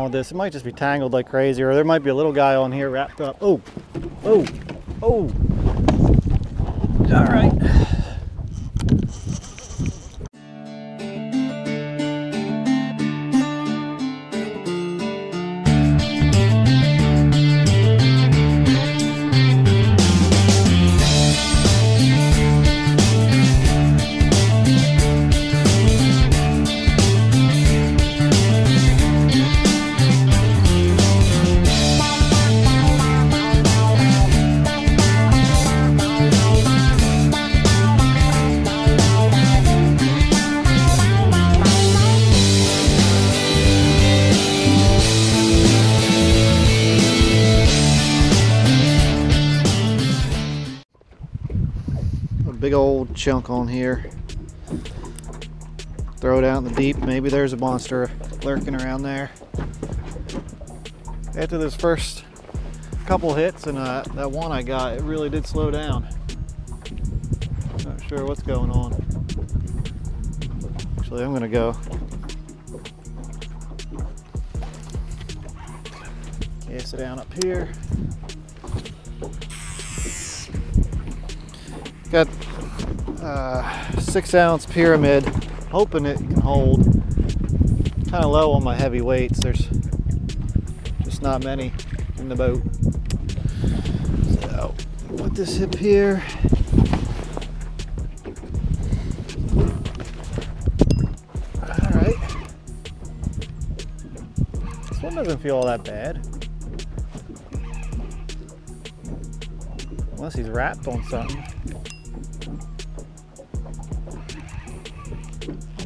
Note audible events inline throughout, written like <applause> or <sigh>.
all this. It might just be tangled like crazy, or there might be a little guy on here wrapped up. Oh, oh, oh. All right. Big old chunk on here. Throw it out in the deep. Maybe there's a monster lurking around there. After this first couple hits and uh, that one I got, it really did slow down. Not sure what's going on. Actually, I'm gonna go. Cast it down up here. Got uh, six ounce pyramid, hoping it can hold. Kind of low on my heavy weights. There's just not many in the boat. So put this hip here. All right. This one doesn't feel all that bad. Unless he's wrapped on something.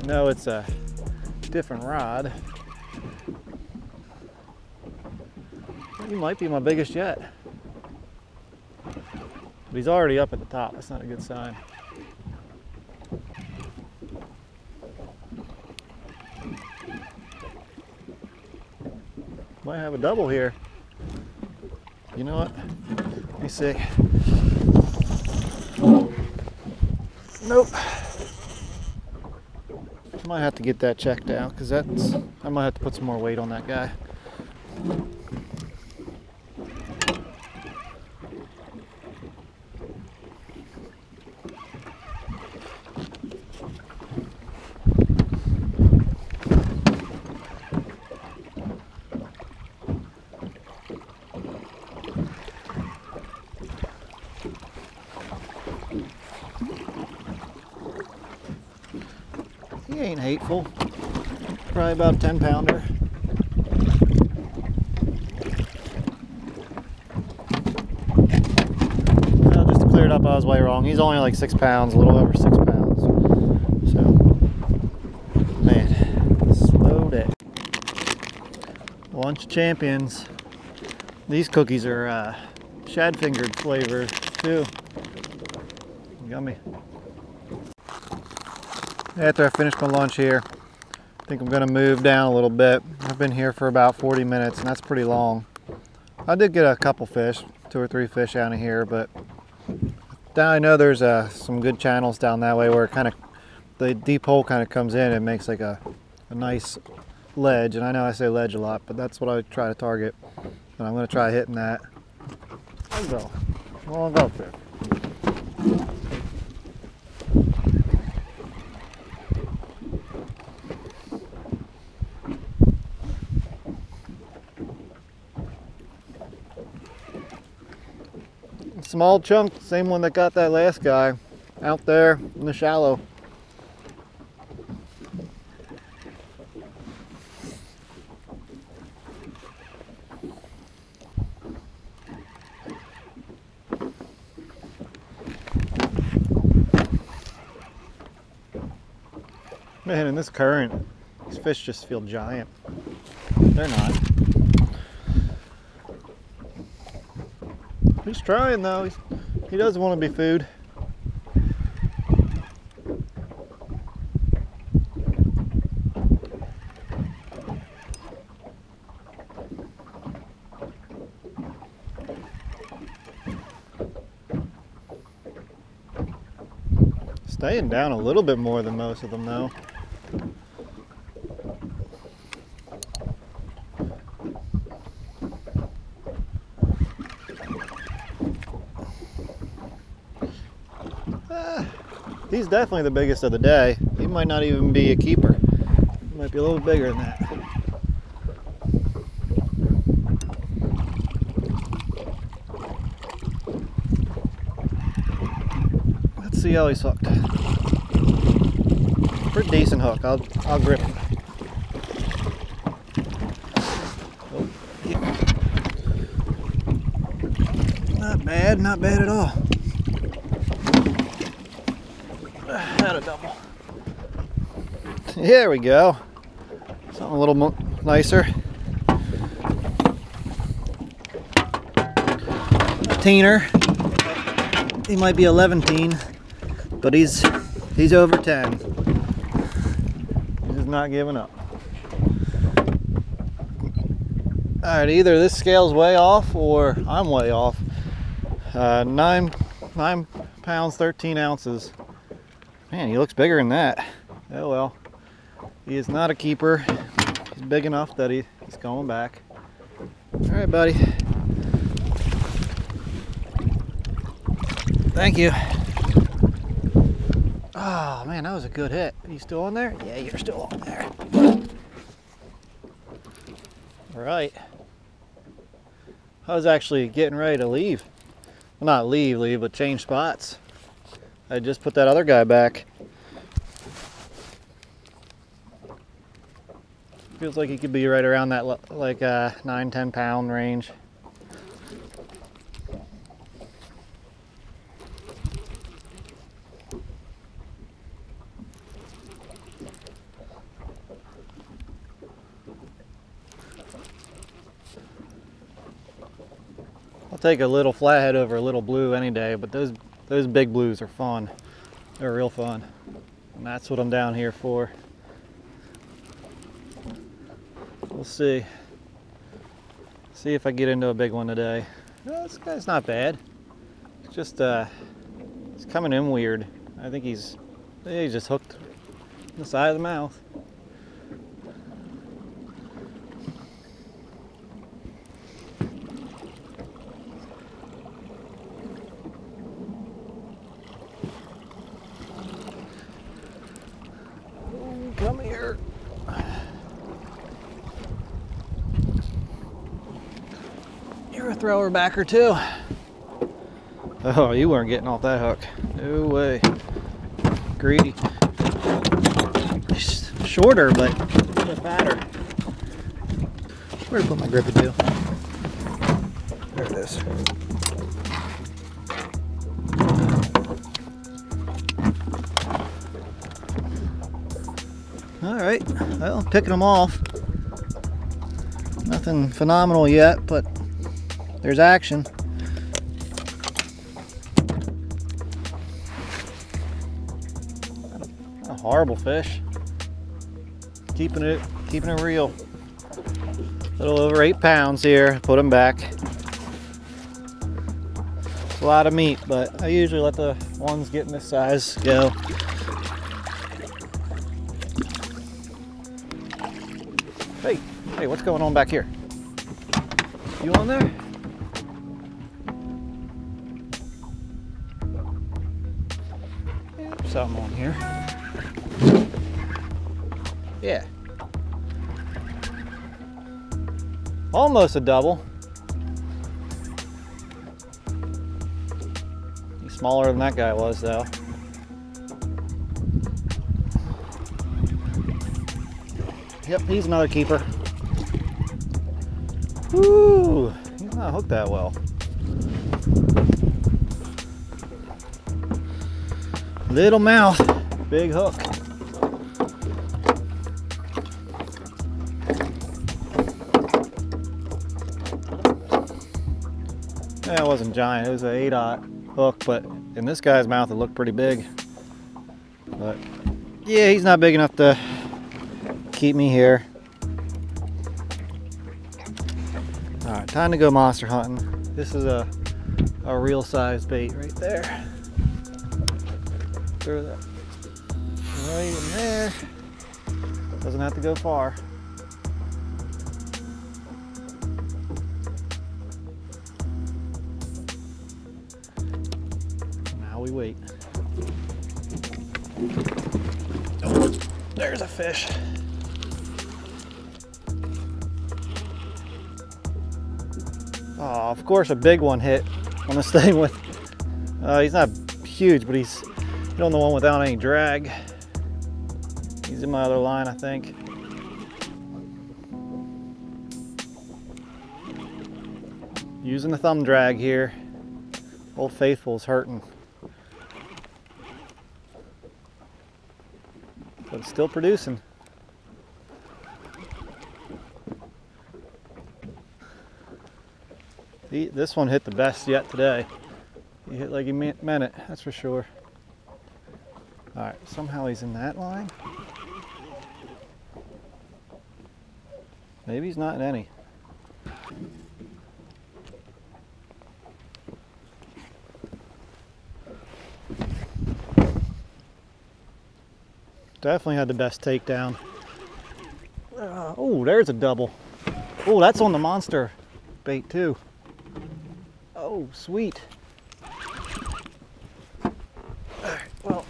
No, it's a different rod. He might be my biggest yet. But he's already up at the top. That's not a good sign. Might have a double here. You know what? Let me see. Nope. I might have to get that checked out because that's I might have to put some more weight on that guy. He ain't hateful. Probably about a 10 pounder. Well, just to clear it up, I was way wrong. He's only like six pounds, a little over six pounds. So, man, slow day. Lunch champions. These cookies are uh, shad fingered flavor too. Yummy. After I finish my lunch here, I think I'm gonna move down a little bit. I've been here for about 40 minutes and that's pretty long. I did get a couple fish, two or three fish out of here, but down I know there's uh, some good channels down that way where it kind of, the deep hole kind of comes in and makes like a, a nice ledge. And I know I say ledge a lot, but that's what I try to target. And I'm gonna try hitting that. I'll go. I'll go there. Small chunk, same one that got that last guy out there in the shallow. Man, in this current, these fish just feel giant. They're not. He's trying though. He's, he does want to be food. Staying down a little bit more than most of them though. He's definitely the biggest of the day. He might not even be a keeper. He might be a little bigger than that. Let's see how he's hooked. Pretty decent hook. I'll I'll grip him. Not bad, not bad at all. Had a double. There we go. Something a little nicer. Teener. He might be 11 teen, but he's he's over 10. He's not giving up. All right, either this scale's way off or I'm way off. Uh, nine nine pounds 13 ounces. Man, he looks bigger than that. Oh well. He is not a keeper. He's big enough that he, he's going back. All right, buddy. Thank you. Oh man, that was a good hit. Are you still on there? Yeah, you're still on there. All right. I was actually getting ready to leave. Well, not leave, leave, but change spots. I just put that other guy back. Feels like he could be right around that like uh, 9, 10 pound range. I'll take a little flathead over a little blue any day, but those those big blues are fun. They're real fun. And that's what I'm down here for. We'll see. See if I get into a big one today. No, this guy's not bad. It's just uh he's coming in weird. I think he's he's just hooked the side of the mouth. Come here. You're a thrower backer too. Oh, you weren't getting off that hook. No way. Greedy. Shorter, but fatter. Where to put my gripper deal? There it is. All right, well, picking them off. Nothing phenomenal yet, but there's action. A horrible fish. Keeping it, keeping it real. A little over eight pounds here. Put them back. It's a lot of meat, but I usually let the ones getting this size go. Hey, hey, what's going on back here? You on there? Something on here. Yeah. Almost a double. He's smaller than that guy was, though. Yep, he's another keeper. Woo! He's not hooked that well. Little mouth, big hook. Yeah, it wasn't giant. It was an 8 aught hook, but in this guy's mouth it looked pretty big. But yeah, he's not big enough to keep me here. All right, time to go monster hunting. This is a, a real size bait right there. Throw that right in there. Doesn't have to go far. Now we wait. Oh, there's a fish. Oh, of course a big one hit on this <laughs> thing with, uh, he's not huge, but he's, he's on the one without any drag. He's in my other line, I think. Using the thumb drag here. Old Faithful's hurting. But it's still producing. He, this one hit the best yet today. He hit like he meant it, that's for sure. All right, somehow he's in that line. Maybe he's not in any. Definitely had the best takedown. Uh, oh, there's a double. Oh, that's on the monster bait too. Oh, sweet. well,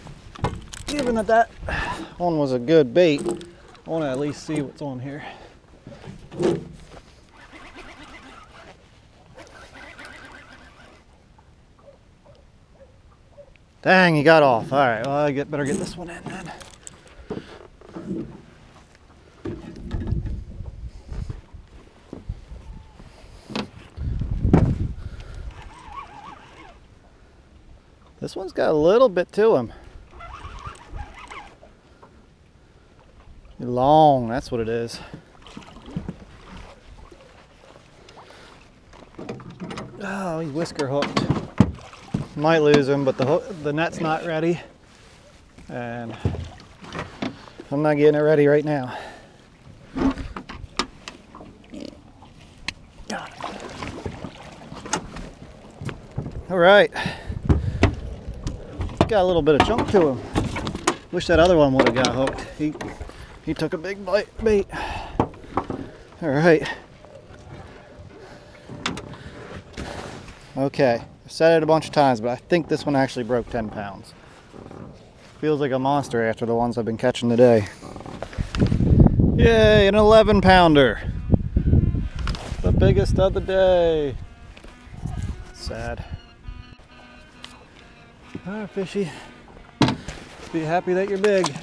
given that that one was a good bait, I want to at least see what's on here. Dang, he got off. All right, well, I get, better get this one in then. This one's got a little bit to him. Long, that's what it is. Ah, oh, he's whisker hooked. Might lose him, but the hook, the net's not ready. And I'm not getting it ready right now. All right. Got a little bit of chunk to him. Wish that other one would have got hooked. He he took a big bite bait. All right. Okay, I've said it a bunch of times, but I think this one actually broke 10 pounds. Feels like a monster after the ones I've been catching today. Yay, an 11 pounder. The biggest of the day. Sad. Alright, fishy. Be happy that you're big.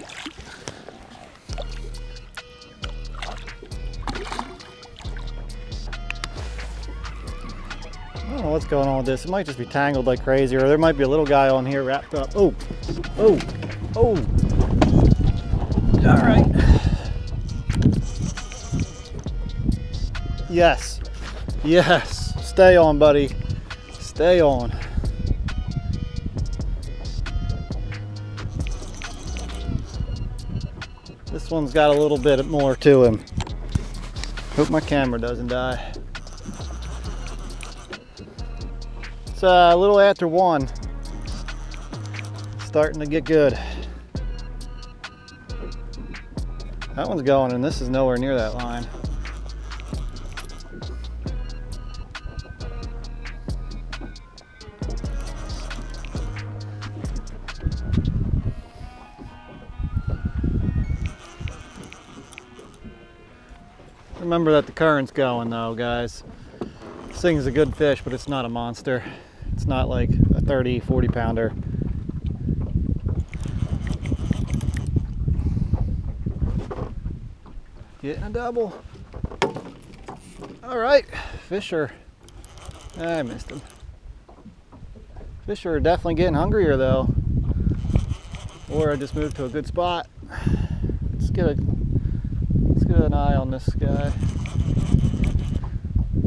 What's going on with this. It might just be tangled like crazy, or there might be a little guy on here wrapped up. Oh, oh, oh. All right. Yes, yes. Stay on, buddy. Stay on. This one's got a little bit more to him. Hope my camera doesn't die. Uh, a little after one. Starting to get good. That one's going and this is nowhere near that line. Remember that the current's going though, guys. This thing's a good fish, but it's not a monster. It's not like a 30, 40 pounder. Getting a double. All right, Fisher. Ah, I missed him. Fisher are definitely getting hungrier though. Or I just moved to a good spot. Let's get a let's get an eye on this guy.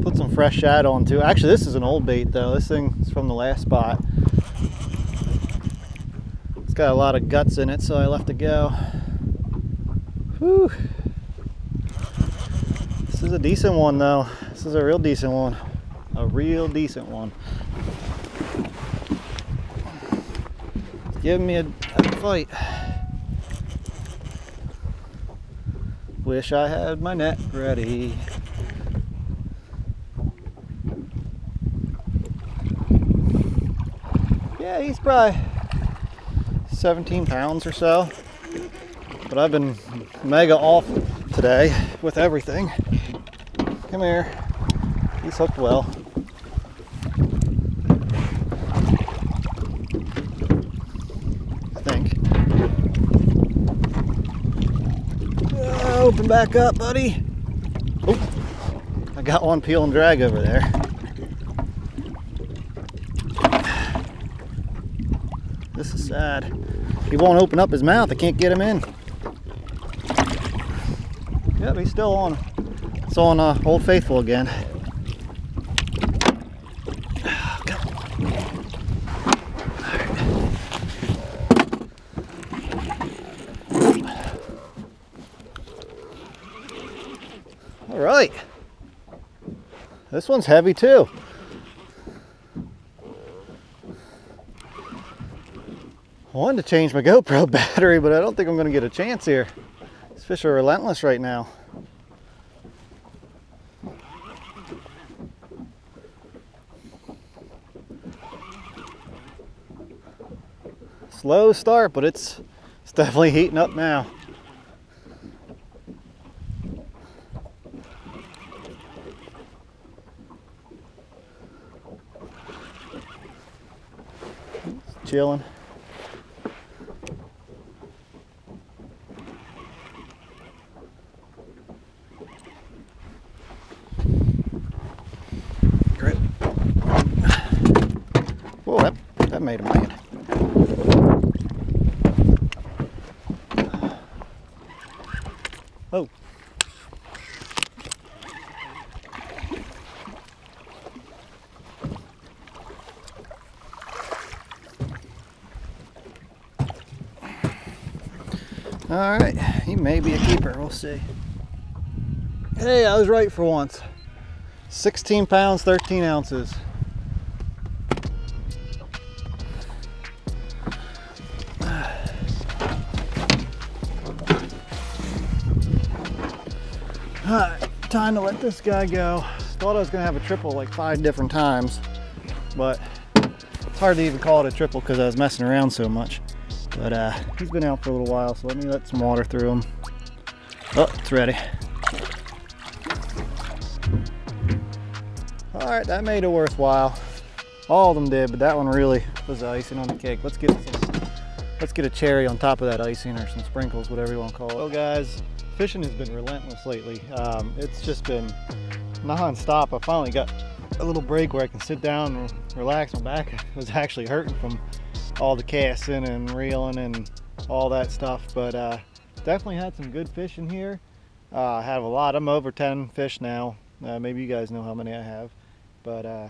Put some fresh shad on too. Actually, this is an old bait though. This thing is from the last spot. It's got a lot of guts in it, so I left it go. Whew. This is a decent one though. This is a real decent one. A real decent one. Give me a, a fight. Wish I had my net ready. Yeah, he's probably 17 pounds or so. But I've been mega off today with everything. Come here. He's hooked well. I think. Uh, open back up, buddy. Oh, I got one peel and drag over there. This is sad. He won't open up his mouth. I can't get him in. Yep, he's still on. It's on uh, Old Faithful again. All right. This one's heavy too. I wanted to change my GoPro <laughs> battery, but I don't think I'm going to get a chance here. These fish are relentless right now. Slow start, but it's, it's definitely heating up now. Chilling. Whoa, that, that made him land. Oh. All right, he may be a keeper. We'll see. Hey, I was right for once. 16 pounds, 13 ounces. Time to let this guy go. Thought I was gonna have a triple like five different times, but it's hard to even call it a triple because I was messing around so much. But uh, he's been out for a little while, so let me let some water through him. Oh, it's ready. All right, that made it worthwhile. All of them did, but that one really was icing on the cake. Let's get some, let's get a cherry on top of that icing or some sprinkles, whatever you want to call it. Well, guys, fishing has been relentless lately. Um, it's just been non-stop. I finally got a little break where I can sit down and relax. My back <laughs> was actually hurting from all the casting and reeling and all that stuff. But uh, definitely had some good fish in here. Uh, I have a lot. I'm over 10 fish now. Uh, maybe you guys know how many I have. But uh,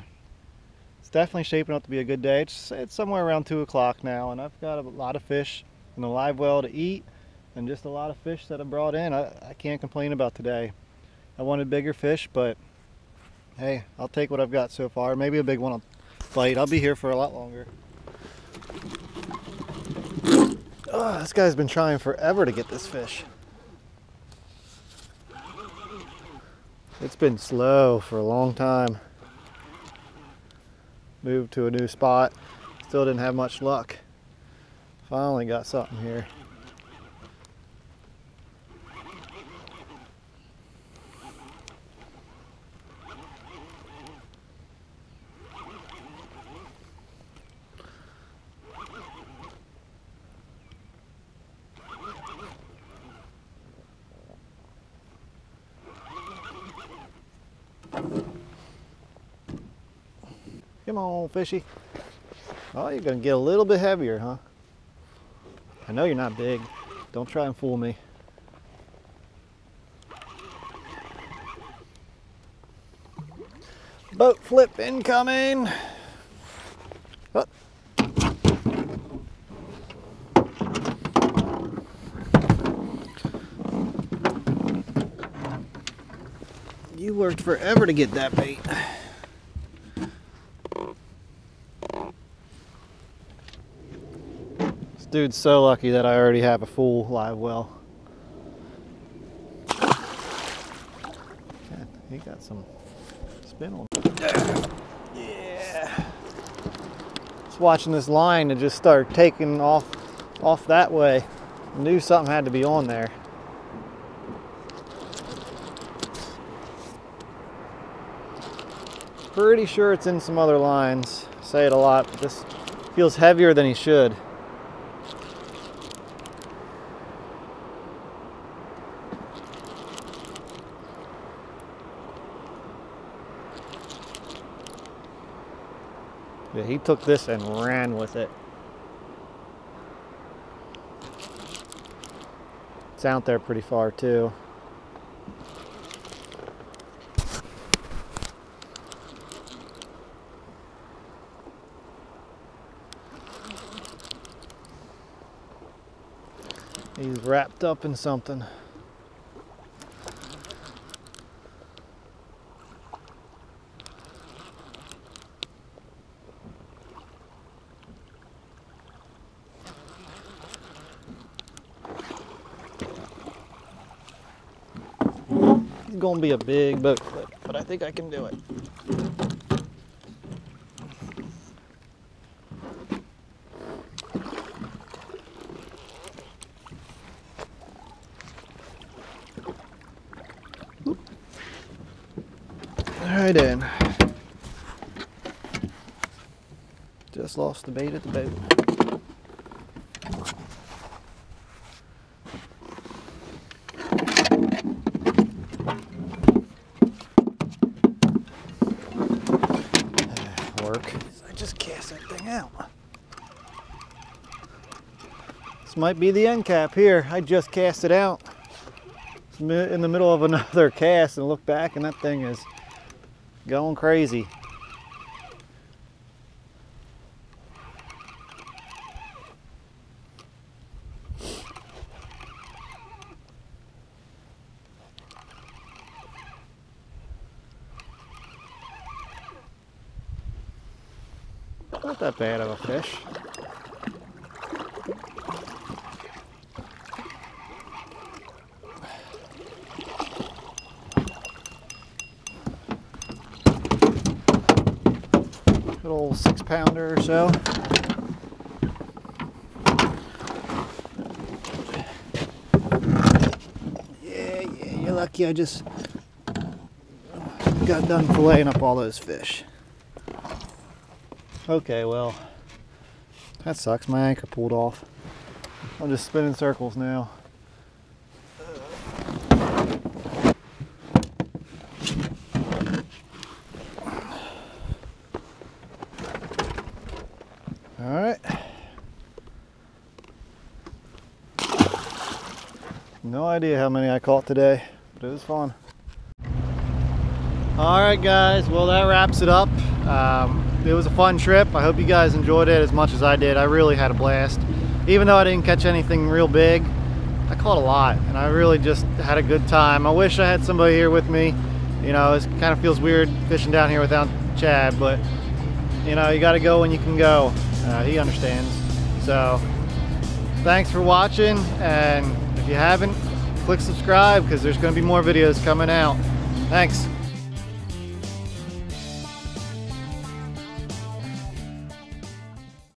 definitely shaping up to be a good day. It's, it's somewhere around 2 o'clock now, and I've got a lot of fish in the live well to eat and just a lot of fish that I brought in. I, I can't complain about today. I wanted bigger fish, but hey, I'll take what I've got so far. Maybe a big one will bite. I'll be here for a lot longer. Oh, <coughs> this guy's been trying forever to get this fish. It's been slow for a long time. Moved to a new spot. Still didn't have much luck. Finally got something here. Come on, fishy. Oh, you're gonna get a little bit heavier, huh? I know you're not big. Don't try and fool me. Boat flip incoming. You worked forever to get that bait. Dude's so lucky that I already have a full live well. God, he got some spin on. Yeah. Just watching this line to just start taking off off that way. Knew something had to be on there. Pretty sure it's in some other lines. Say it a lot, but this feels heavier than he should. Yeah, he took this and ran with it. It's out there pretty far too. He's wrapped up in something. Gonna be a big boat clip, but I think I can do it. Right in. Just lost the bait at the boat. Work. I just cast that thing out. Might be the end cap here. I just cast it out. In the middle of another <laughs> cast and look back and that thing is going crazy. Not that bad of a fish. Old six pounder or so. Yeah, yeah, you're lucky I just got done filleting up all those fish. Okay, well, that sucks. My anchor pulled off. I'm just spinning circles now. All right. No idea how many I caught today, but it was fun. All right, guys. Well, that wraps it up. Um, it was a fun trip. I hope you guys enjoyed it as much as I did. I really had a blast. Even though I didn't catch anything real big, I caught a lot, and I really just had a good time. I wish I had somebody here with me. You know, it kind of feels weird fishing down here without Chad, but you know, you got to go when you can go. Uh, he understands. So, thanks for watching, and if you haven't, click subscribe because there's going to be more videos coming out. Thanks.